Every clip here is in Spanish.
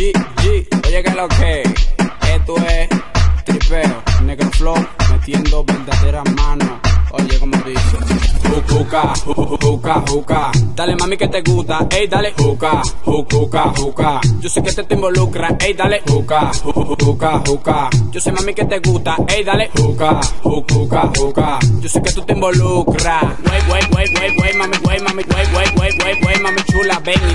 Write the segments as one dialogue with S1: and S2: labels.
S1: G, G, oye que lo que esto es tripeo, negro flow, metiendo verdaderas manos. Oye como dice, juca, juca, juca, dale mami que te gusta, ey dale juca, juca, juca, yo sé que te, te involucra, ey dale juca, juca, juca, yo sé mami que te gusta, ey dale juca, juca, juca, yo sé que tú te involucras, wey, wey, wey, wey, wey, mami, wey, mami, wey, wey, wey, mami chula, ven y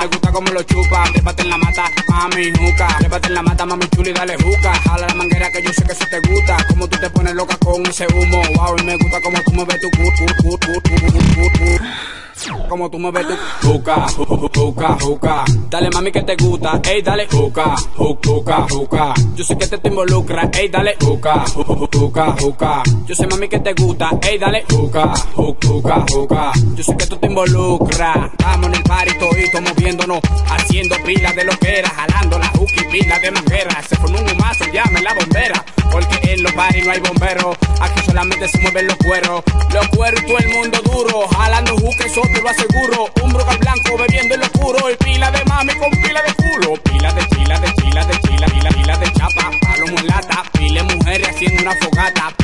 S1: me gusta como lo chupa, trépate en la mata, mami juca, trépate en la mata, mami chuli, dale juca, jala la manguera que yo sé que eso te gusta, como tú te pones loca con ese humo, wow, y me gusta como tú mueves tu cu, cu, cu, cu, como tú mueves tu juca, juca, juca. Dale mami que te gusta, ey dale juca, juca, juca. Yo sé que te, te involucra, ey dale juca, juca, juca. Yo sé mami que te gusta, ey dale juca, juca, juca. Yo sé que tú te involucras. Vamos en el party moviéndonos, haciendo pilas de lo que era, jalando la y pila de manguera. Se formó un humazo, llame la bombera. Porque en los paris no hay bomberos, aquí solamente se mueven los cueros. Los cueros todo el mundo duro, jalando juca, eso te lo aseguro. Un brocal blanco bebiendo en lo oscuro y pila de mami con pila de culo. Pila de chila, de chila, de chila, pila, pila de chapa, palo mulata, pile mujeres haciendo una fogata.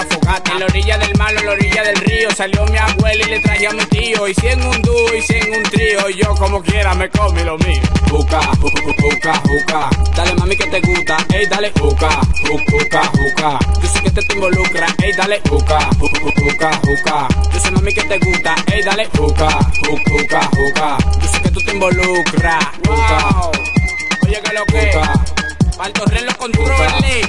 S1: Una fogata. En la orilla del mar, en la orilla del río, salió mi abuela y le traje a mi tío. Y si en un dúo y si en un trío, yo como quiera me comí lo mío. Juca, juca, juca, dale mami que te gusta, ey dale juca, juca, juca. Yo sé que te, te involucra, ey dale juca, juca, juca. Yo sé mami que te gusta, ey dale juca, juca, juca. Yo sé que tú te involucras, wow. Oye que lo que, pa'l torre los controles,